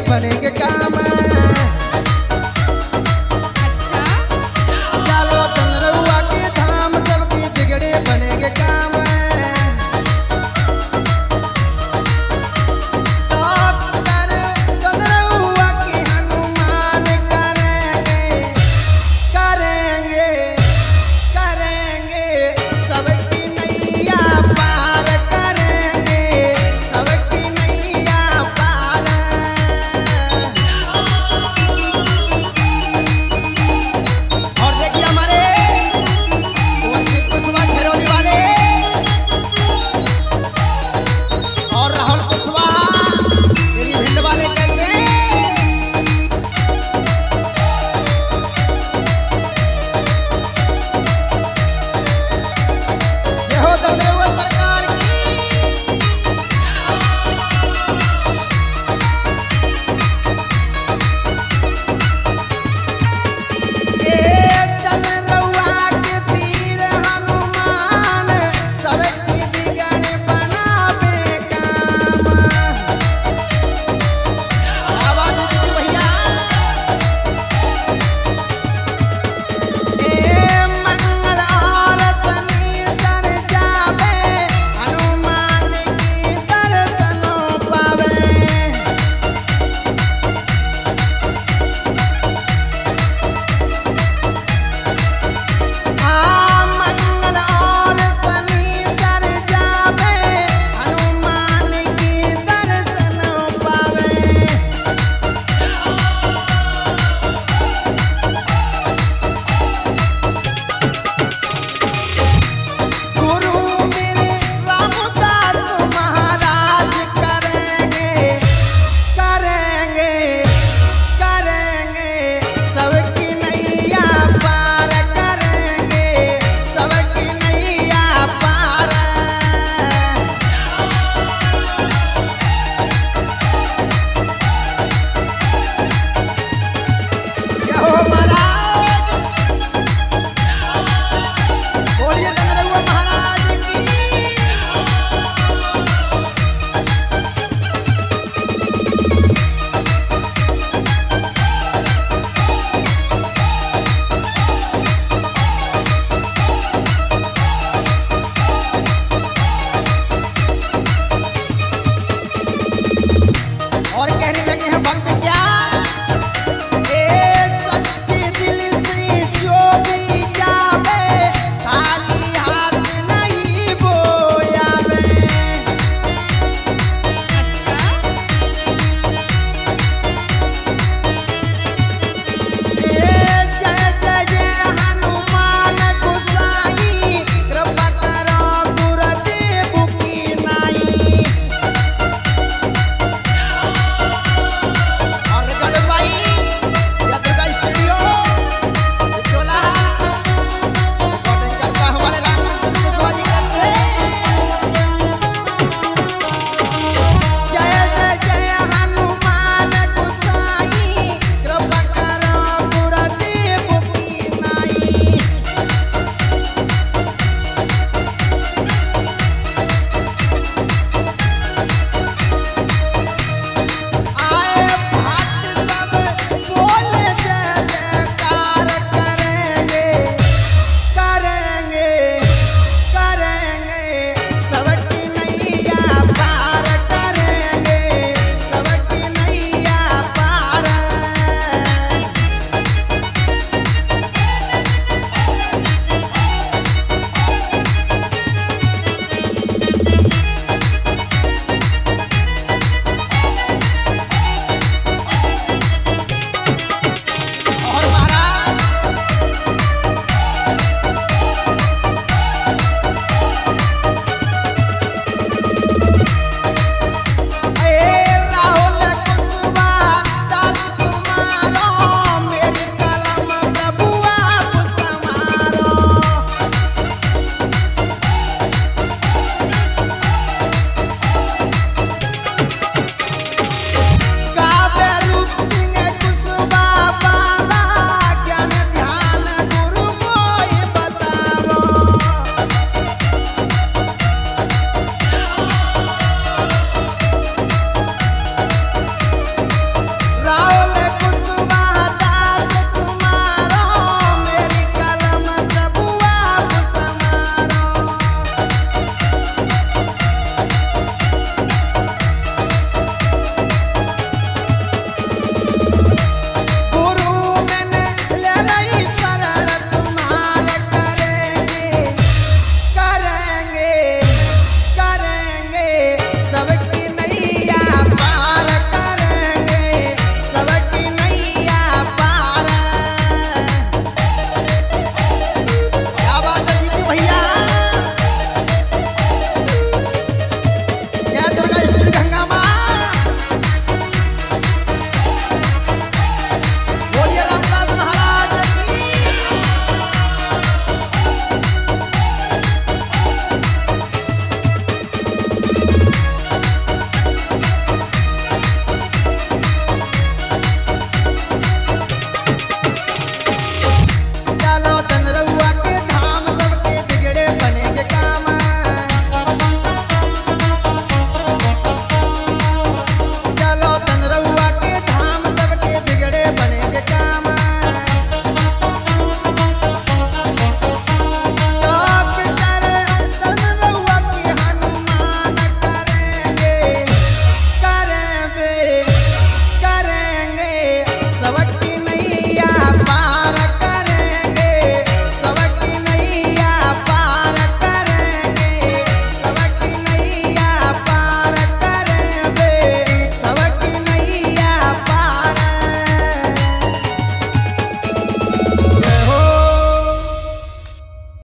बनेंगे काम।